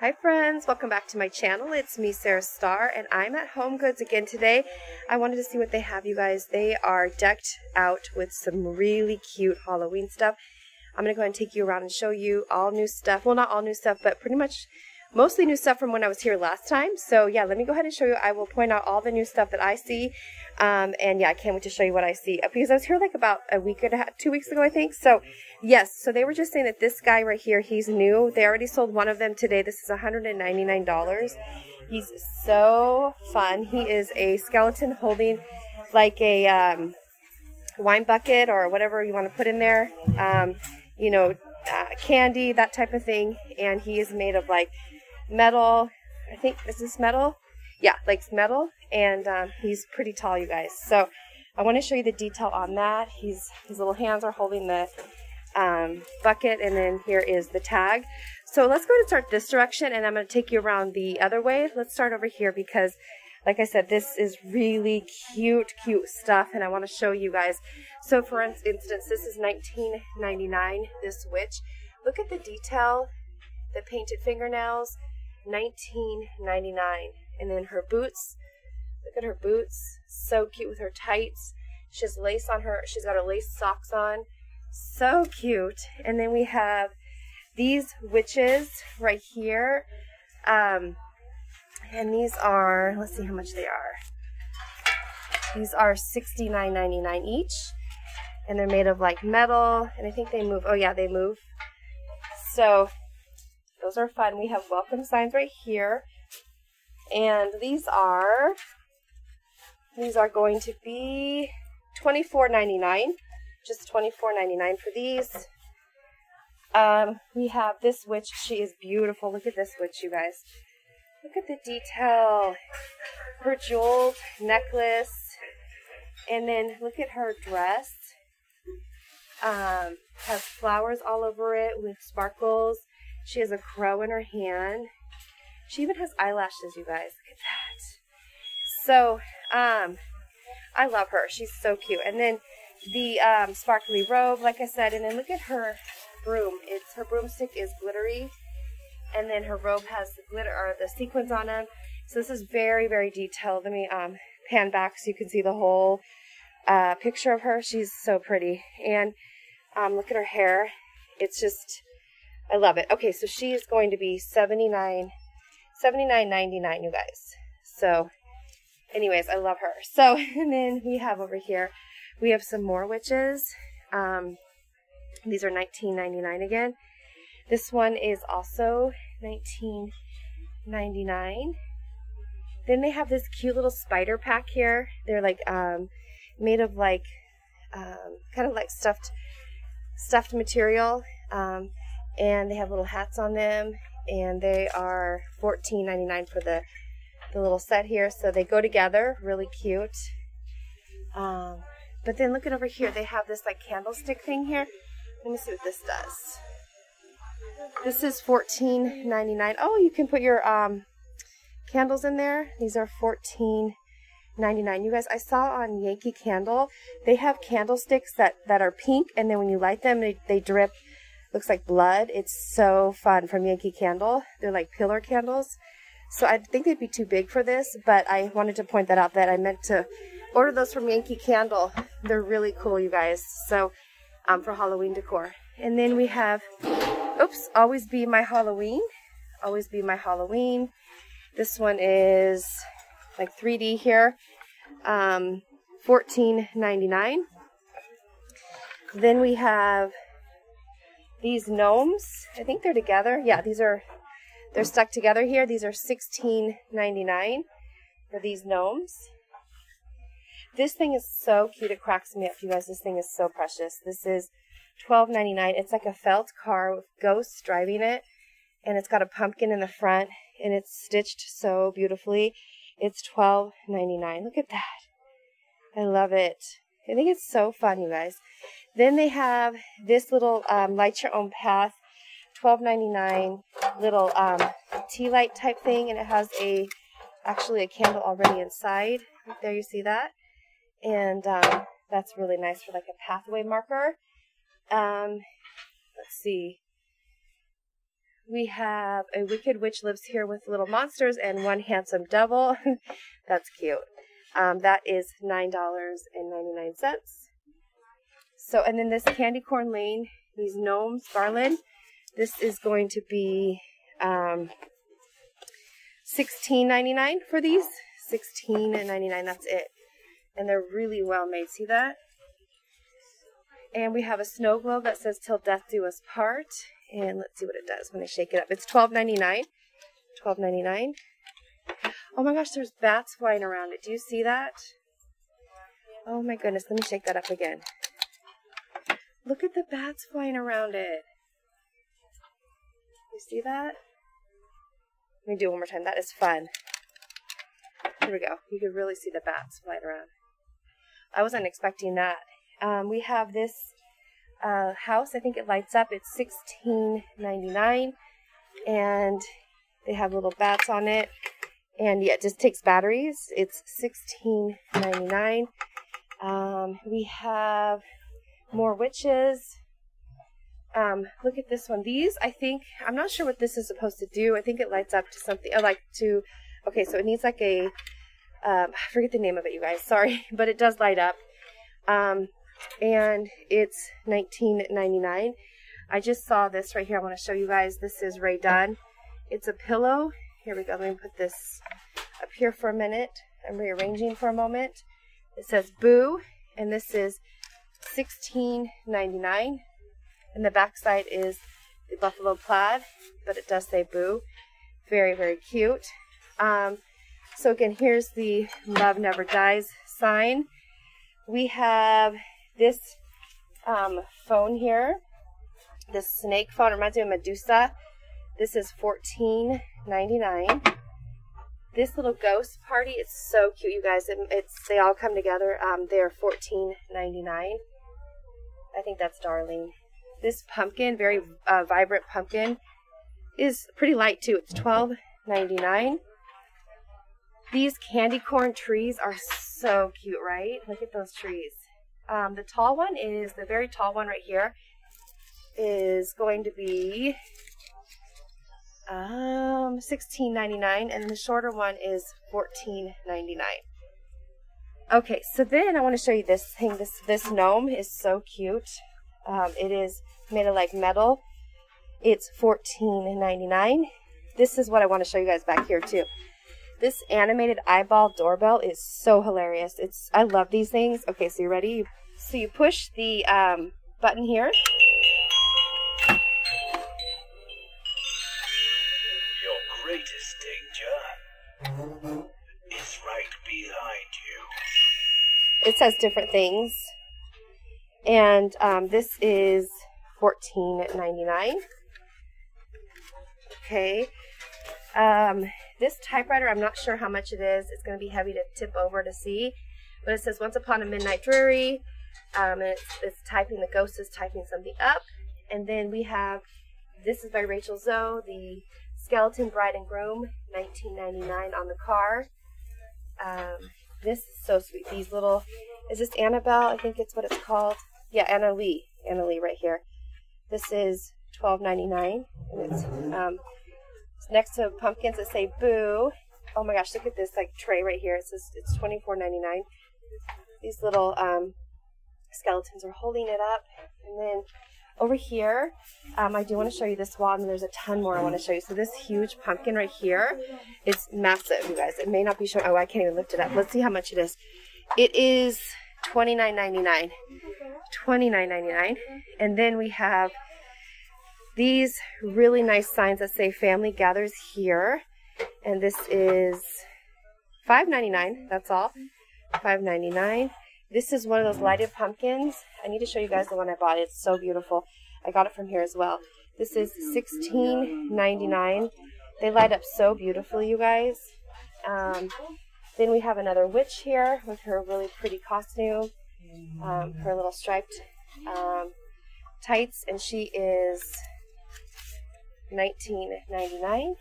Hi friends, welcome back to my channel. It's me, Sara Starr, and I'm at Home Goods again today. I wanted to see what they have, you guys. They are decked out with some really cute Halloween stuff. I'm going to go ahead and take you around and show you all new stuff. Well, not all new stuff, but pretty much mostly new stuff from when I was here last time. So yeah, let me go ahead and show you. I will point out all the new stuff that I see. Um, and yeah, I can't wait to show you what I see uh, because I was here like about a week and a half, two weeks ago, I think. So yes, so they were just saying that this guy right here, he's new. They already sold one of them today. This is $199. He's so fun. He is a skeleton holding like a um, wine bucket or whatever you want to put in there. Um, you know, uh, candy, that type of thing. And he is made of like metal. I think this is this metal? Yeah, like metal, and um, he's pretty tall, you guys. So I want to show you the detail on that. He's his little hands are holding the um, bucket, and then here is the tag. So let's go and start this direction, and I'm going to take you around the other way. Let's start over here because, like I said, this is really cute, cute stuff, and I want to show you guys. So for instance, this is 19.99. This witch. Look at the detail, the painted fingernails, 19.99. And then her boots, look at her boots, so cute with her tights. She has lace on her, she's got her lace socks on, so cute. And then we have these witches right here. Um, and these are, let's see how much they are. These are $69.99 each. And they're made of like metal. And I think they move. Oh yeah, they move. So those are fun. We have welcome signs right here. And these are, these are going to be $24.99. Just $24.99 for these. Um, we have this witch. She is beautiful. Look at this witch, you guys. Look at the detail. Her jeweled necklace. And then look at her dress. Um, has flowers all over it with sparkles. She has a crow in her hand. She even has eyelashes, you guys. Look at that. So, um, I love her. She's so cute. And then the um, sparkly robe, like I said. And then look at her broom. It's her broomstick is glittery, and then her robe has the glitter or the sequins on them. So this is very, very detailed. Let me um, pan back so you can see the whole uh, picture of her. She's so pretty. And um, look at her hair. It's just I love it. Okay, so she is going to be 79 $79.99, you guys. So, anyways, I love her. So, and then we have over here, we have some more witches. Um, these are $19.99 again. This one is also $19.99. Then they have this cute little spider pack here. They're like um, made of like um, kind of like stuffed stuffed material. Um, and they have little hats on them and they are $14.99 for the the little set here. So they go together really cute. Um, but then look at over here they have this like candlestick thing here. Let me see what this does. This is $14.99 oh you can put your um, candles in there. These are $14.99 you guys I saw on Yankee Candle they have candlesticks that that are pink and then when you light them they, they drip looks like blood. It's so fun from Yankee Candle. They're like pillar candles. So I think they'd be too big for this, but I wanted to point that out that I meant to order those from Yankee Candle. They're really cool, you guys. So um, for Halloween decor. And then we have, oops, Always Be My Halloween. Always Be My Halloween. This one is like 3D here. Um, $14.99. Then we have these gnomes, I think they're together. Yeah, these are, they're stuck together here. These are $16.99 for these gnomes. This thing is so cute. It cracks me up, you guys. This thing is so precious. This is $12.99. It's like a felt car with ghosts driving it. And it's got a pumpkin in the front. And it's stitched so beautifully. It's $12.99. Look at that. I love it. I think it's so fun, you guys. Then they have this little um, light your own path, $12.99 little um, tea light type thing, and it has a actually a candle already inside. There you see that, and um, that's really nice for like a pathway marker. Um, let's see. we have a wicked witch lives here with little monsters and one handsome devil. That's cute. Um, that is nine dollars and ninety nine cents. So, and then this candy corn lane, these gnomes garland. This is going to be um, for these. Sixteen ninety nine. That's it, and they're really well made. See that? And we have a snow globe that says "Till Death Do Us Part." And let's see what it does when I shake it up. It's twelve ninety nine. Twelve ninety nine. Oh my gosh, there's bats flying around it. Do you see that? Oh my goodness, let me shake that up again. Look at the bats flying around it. You see that? Let me do it one more time. That is fun. Here we go. You could really see the bats flying around. I wasn't expecting that. Um, we have this uh, house. I think it lights up. It's sixteen ninety nine, and they have little bats on it. And yeah, it just takes batteries. It's sixteen ninety nine. Um, we have more witches. Um, look at this one. These, I think, I'm not sure what this is supposed to do. I think it lights up to something. I like to. Okay, so it needs like a. Um, I forget the name of it, you guys. Sorry, but it does light up. Um, and it's 19.99. I just saw this right here. I want to show you guys. This is Rae Dunn. It's a pillow. Here we go. Let me put this up here for a minute. I'm rearranging for a moment. It says Boo, and this is 16.99. And the back side is the buffalo plaid, but it does say Boo. Very, very cute. Um, so again, here's the Love Never Dies sign. We have this um, phone here, this snake phone reminds me of Medusa. This is $14.99. This little ghost party, it's so cute, you guys. It, it's they all come together. Um, they're $14.99. I think that's darling. This pumpkin, very uh, vibrant pumpkin, is pretty light too. It's $12.99. These candy corn trees are so cute, right? Look at those trees. Um, the tall one is, the very tall one right here, is going to be um, $16.99 and the shorter one is $14.99. Okay, so then I want to show you this thing. This this gnome is so cute. Um, it is made of like metal. It's $14.99. This is what I want to show you guys back here too. This animated eyeball doorbell is so hilarious. It's I love these things. Okay, so you ready? So you push the um, button here. Your greatest danger is right behind you. It says different things. And um, this is $14.99. Okay. Um, this typewriter, I'm not sure how much it is. It's going to be heavy to tip over to see. But it says, Once Upon a Midnight Dreary. Um, and it's, it's typing, the ghost is typing something up. And then we have, this is by Rachel Zoe, the Skeleton Bride and Groom, 1999 on the car. Um, this is so sweet. These little, is this Annabelle? I think it's what it's called. Yeah, Anna Lee. Anna Lee right here. This is $12.99. And it's, um, it's next to pumpkins that say boo. Oh my gosh, look at this like tray right here. It says it's $24.99. These little um, skeletons are holding it up. And then over here, um, I do want to show you this wall, and there's a ton more I want to show you. So this huge pumpkin right here is massive, you guys. It may not be showing. Oh, I can't even lift it up. Let's see how much it is. It is $29.99. $29.99. And then we have these really nice signs that say family gathers here. And this is $5.99. That's all. $5.99. This is one of those lighted pumpkins. I need to show you guys the one I bought. It's so beautiful. I got it from here as well. This is $16.99. They light up so beautifully, you guys. Um, then we have another witch here with her really pretty costume, um, her little striped um, tights, and she is $19.99.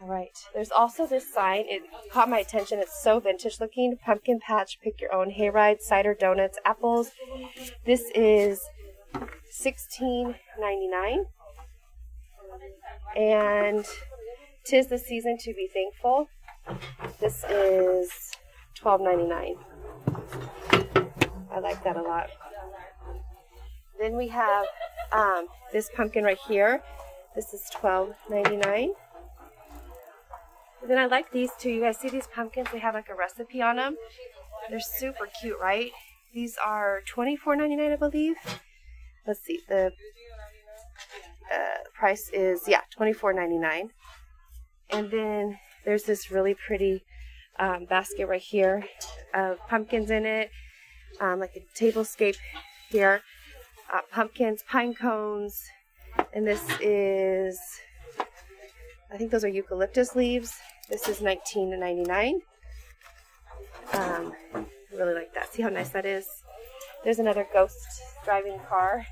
All right. There's also this sign. It caught my attention. It's so vintage looking. Pumpkin patch, pick your own hayride, cider donuts, apples. This is $16.99. And tis the season to be thankful. This is twelve ninety nine. I like that a lot. Then we have um, this pumpkin right here. This is twelve ninety nine. Then I like these two. You guys see these pumpkins? They have like a recipe on them. They're super cute, right? These are twenty four ninety nine, I believe. Let's see. The uh, price is yeah twenty four ninety nine. And then there's this really pretty um, basket right here of pumpkins in it, um, like a tablescape here. Uh, pumpkins, pine cones, and this is, I think those are eucalyptus leaves. This is 19.99. Um, really like that. See how nice that is? There's another ghost driving car.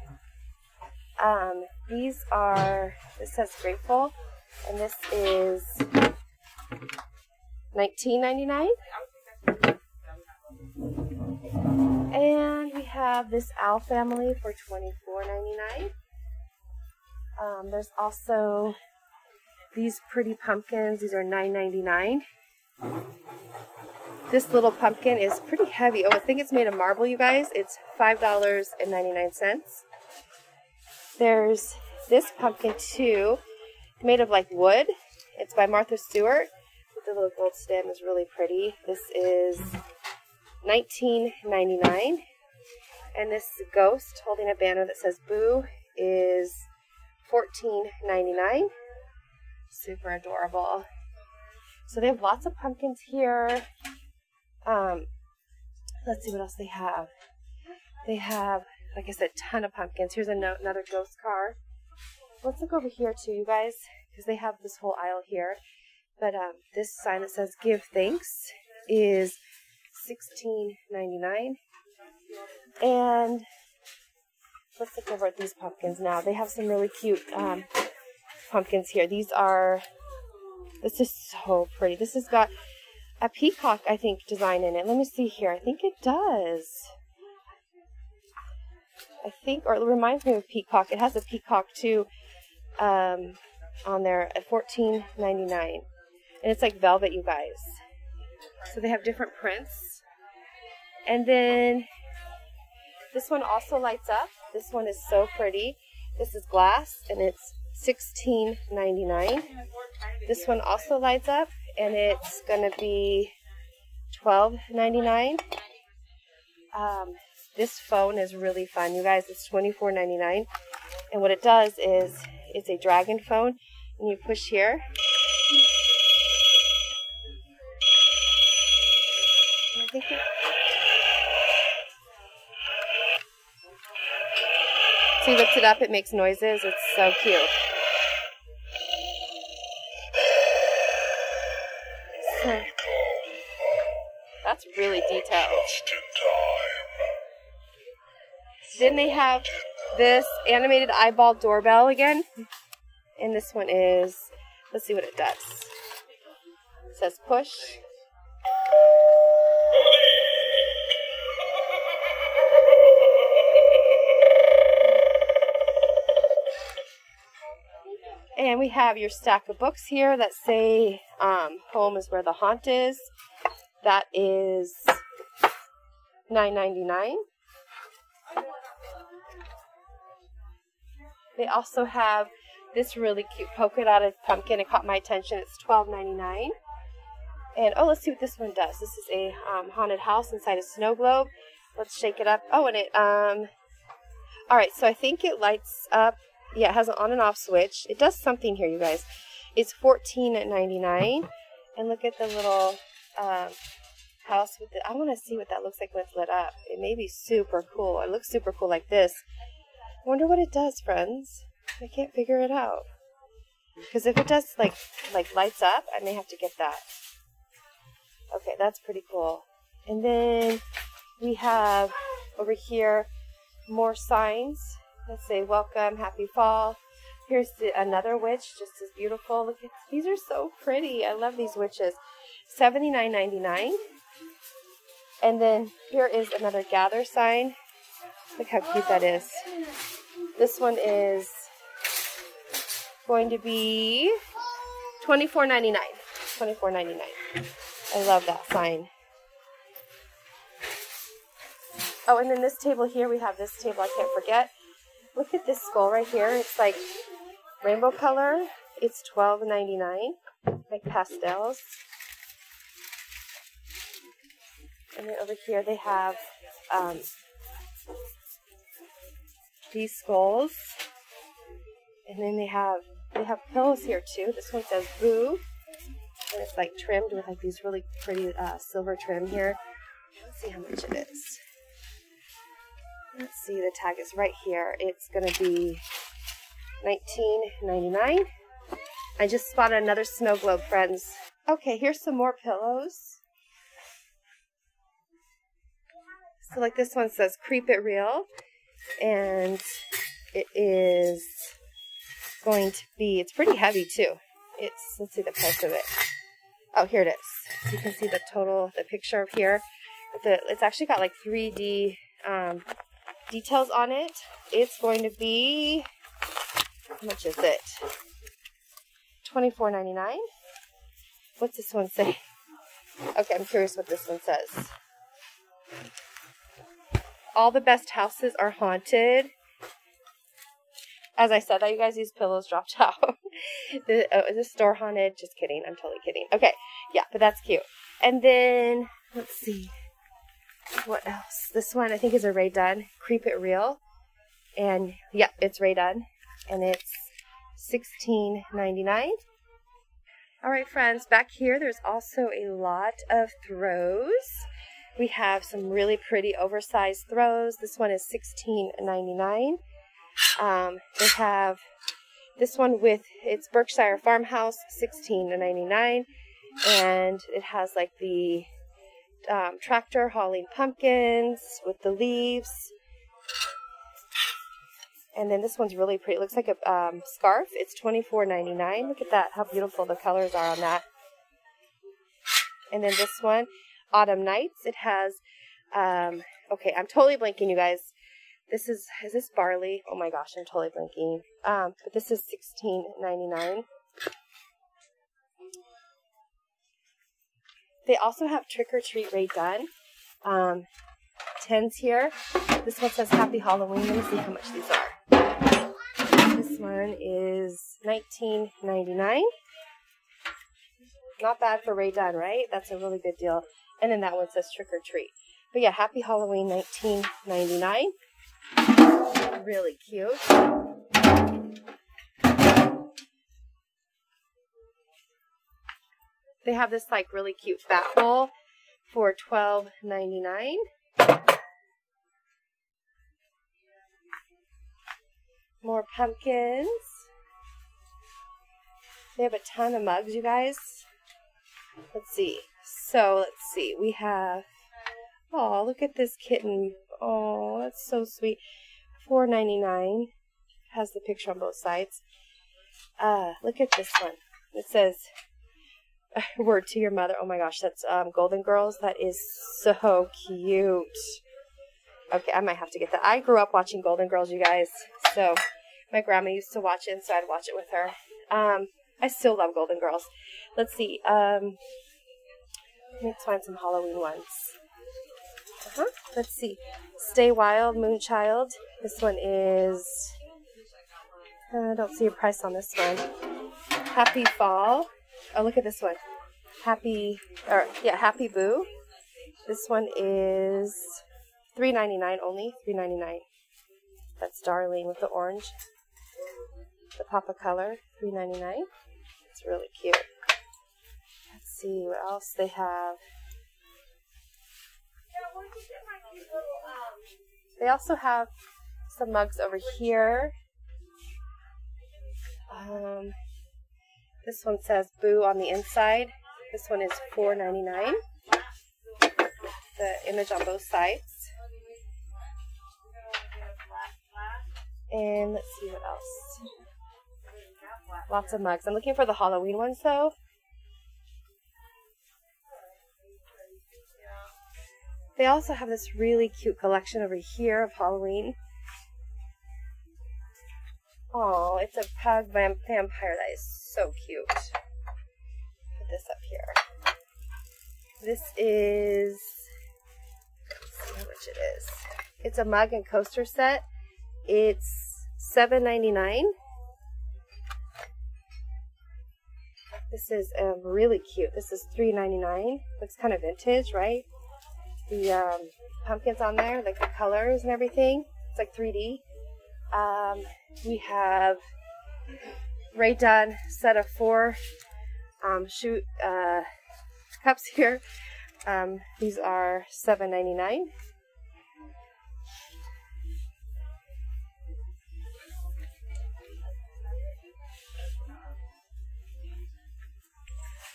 Um, these are, this says grateful, and this is 19.99. And we have this owl family for $24.99. Um, there's also these pretty pumpkins. These are $9.99. This little pumpkin is pretty heavy. Oh, I think it's made of marble, you guys. It's $5.99. There's this pumpkin too, made of like wood. It's by Martha Stewart. The little gold stem is really pretty. This is $19.99. And this ghost holding a banner that says Boo is $14.99. Super adorable. So they have lots of pumpkins here. Um, let's see what else they have. They have, like I said, ton of pumpkins. Here's another ghost car. Let's look over here too, you guys, because they have this whole aisle here. But um, this sign that says "Give Thanks" is $16.99. And let's look over at these pumpkins now. They have some really cute um, pumpkins here. These are, this is so pretty. This has got a peacock, I think, design in it. Let me see here. I think it does. I think, or it reminds me of peacock. It has a peacock too um, on there at $14.99. And it's like velvet, you guys. So they have different prints. And then this one also lights up. This one is so pretty. This is glass and it's $16.99. This one also lights up and it's gonna be $12.99. Um, this phone is really fun, you guys. It's $24.99. And what it does is it's a dragon phone and you push here So he lifts it up, it makes noises. It's so cute. That's really detailed. Then they have this animated eyeball doorbell again. And this one is, let's see what it does. It says push. And we have your stack of books here that say um, home is where the haunt is. That is $9.99. They also have this really cute polka dotted pumpkin. It caught my attention. It's $12.99. And oh, let's see what this one does. This is a um, haunted house inside a snow globe. Let's shake it up. Oh, and it, um, all right, so I think it lights up yeah, it has an on and off switch. It does something here, you guys. It's $14.99. And look at the little um, house with the, I want to see what that looks like when it's lit up. It may be super cool. It looks super cool like this. I wonder what it does, friends. I can't figure it out. Because if it does like like lights up, I may have to get that. Okay, that's pretty cool. And then we have over here more signs Let's say welcome, happy fall. Here's the, another witch, just as beautiful. Look at these are so pretty. I love these witches. Seventy nine ninety nine. And then here is another gather sign. Look how cute that is. This one is going to be $24.99. $24.99. I love that sign. Oh, and then this table here, we have this table I can't forget. Look at this skull right here. It's like rainbow color. It's $12.99, like pastels. And then over here they have um, these skulls. And then they have they have pillows here too. This one says Boo. And it's like trimmed with like these really pretty uh, silver trim here. Let's see how much it is. Let's see, the tag is right here. It's gonna be $19.99. I just spotted another snow globe, friends. Okay, here's some more pillows. So like this one says Creep It Real. And it is going to be, it's pretty heavy too. It's, let's see the price of it. Oh, here it is. You can see the total, the picture of here. The, it's actually got like 3D um, details on it. It's going to be, how much is it? $24.99. What's this one say? Okay, I'm curious what this one says. All the best houses are haunted. As I said, that you guys, these pillows dropped out. the, oh, is this store haunted? Just kidding. I'm totally kidding. Okay, yeah, but that's cute. And then, let's see. What else? This one I think is a Rae Dunn. Creep It Real. And, yeah, it's Rae Dunn. And it's $16.99. All right, friends, back here there's also a lot of throws. We have some really pretty oversized throws. This one is $16.99. Um, they have this one with its Berkshire Farmhouse, $16.99. And it has like the um, tractor hauling pumpkins with the leaves. And then this one's really pretty. It looks like a um, scarf. It's $24.99. Look at that, how beautiful the colors are on that. And then this one, Autumn Nights. It has, um, okay, I'm totally blanking, you guys. This is, is this barley? Oh my gosh, I'm totally blanking. Um, but this is $16.99. They also have Trick or Treat Rae Dunn. Um, tens here. This one says Happy Halloween. Let me see how much these are. This one is $19.99. Not bad for Rae Dunn, right? That's a really good deal. And then that one says Trick or Treat. But yeah, Happy Halloween, $19.99. Really cute. They have this like really cute fat bowl for $12.99. More pumpkins. They have a ton of mugs, you guys. Let's see. So, let's see. We have, oh, look at this kitten. Oh, that's so sweet. $4.99. Has the picture on both sides. Uh, look at this one. It says, word to your mother. Oh my gosh, that's um, Golden Girls. That is so cute. Okay, I might have to get that. I grew up watching Golden Girls, you guys. So my grandma used to watch it, and so I'd watch it with her. Um, I still love Golden Girls. Let's see. Um, let's find some Halloween ones. Uh-huh. Let's see. Stay Wild, Moonchild. This one is. Uh, I don't see a price on this one. Happy Fall. Oh, look at this one. Happy, or yeah, Happy Boo. This one is three ninety nine only. Three ninety nine. That's Darling with the orange. The Papa color. Three ninety nine. It's really cute. Let's see what else they have. They also have some mugs over here. Um, this one says Boo on the inside. This one is $4.99. The image on both sides. And let's see what else. Lots of mugs. I'm looking for the Halloween ones though. They also have this really cute collection over here of Halloween. Oh, it's a pug vamp- vampire. That is so cute. Put this up here. This is. Much it is. It's a mug and coaster set. It's seven ninety nine. This is um, really cute. This is three ninety nine. Looks kind of vintage, right? The um, pumpkins on there, like the colors and everything. It's like 3D. Um, we have Rae Dunn set of four um, shoot uh, cups here. Um, these are seven ninety nine.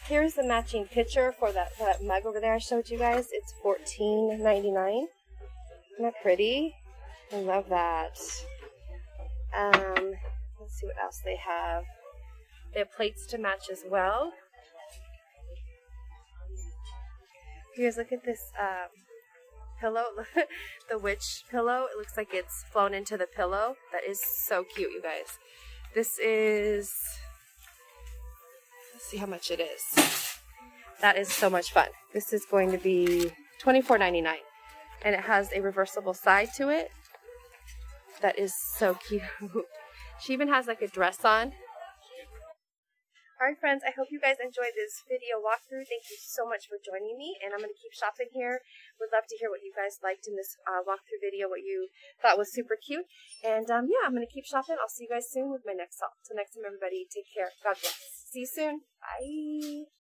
Here's the matching pitcher for that, for that mug over there I showed you guys. It's fourteen ninety nine. Isn't that pretty? I love that. Um, let's see what else they have. They have plates to match as well. Here's look at this um, pillow, the witch pillow. It looks like it's flown into the pillow. That is so cute, you guys. This is Let's see how much it is. That is so much fun. This is going to be $24.99 and it has a reversible side to it. That is so cute. she even has like a dress on. Alright friends, I hope you guys enjoyed this video walkthrough. Thank you so much for joining me and I'm going to keep shopping here. Would love to hear what you guys liked in this uh, walkthrough video, what you thought was super cute. And um, yeah, I'm going to keep shopping. I'll see you guys soon with my next haul. Till next time everybody, take care. God bless. See you soon. Bye.